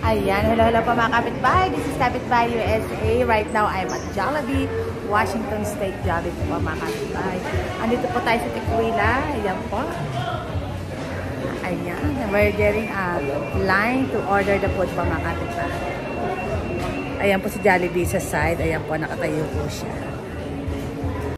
Ayan, hello, hello po mga kapitbahay. This is Kapitbahay USA. Right now, I'm at Jollibee, Washington State Jollibee po mga kapitbahay. Andito po tayo sa Tequila. Ayan po. Ayan, we're getting a line to order the food po mga kapitbahay. Ayan po si Jollibee sa side. Ayan po, nakatayo po siya.